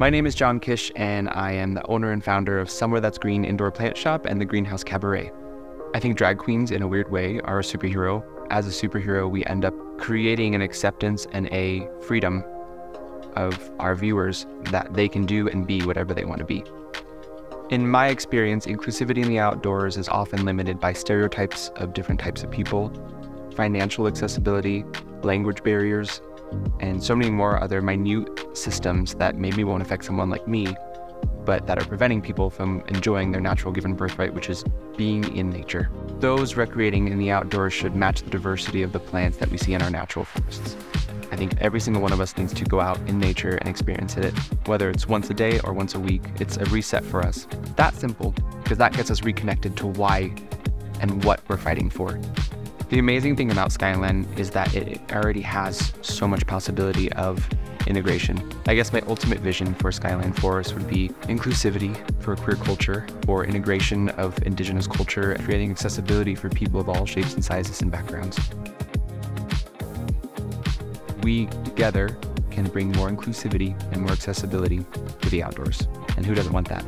My name is John Kish, and I am the owner and founder of Somewhere That's Green Indoor Plant Shop and the Greenhouse Cabaret. I think drag queens, in a weird way, are a superhero. As a superhero, we end up creating an acceptance and a freedom of our viewers that they can do and be whatever they want to be. In my experience, inclusivity in the outdoors is often limited by stereotypes of different types of people, financial accessibility, language barriers, and so many more other minute systems that maybe won't affect someone like me, but that are preventing people from enjoying their natural given birthright, which is being in nature. Those recreating in the outdoors should match the diversity of the plants that we see in our natural forests. I think every single one of us needs to go out in nature and experience it, whether it's once a day or once a week. It's a reset for us. That simple, because that gets us reconnected to why and what we're fighting for. The amazing thing about Skyline is that it already has so much possibility of integration. I guess my ultimate vision for Skyline Forest would be inclusivity for queer culture, or integration of indigenous culture, creating accessibility for people of all shapes and sizes and backgrounds we together can bring more inclusivity and more accessibility to the outdoors. And who doesn't want that?